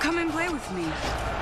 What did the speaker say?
Come and play with me.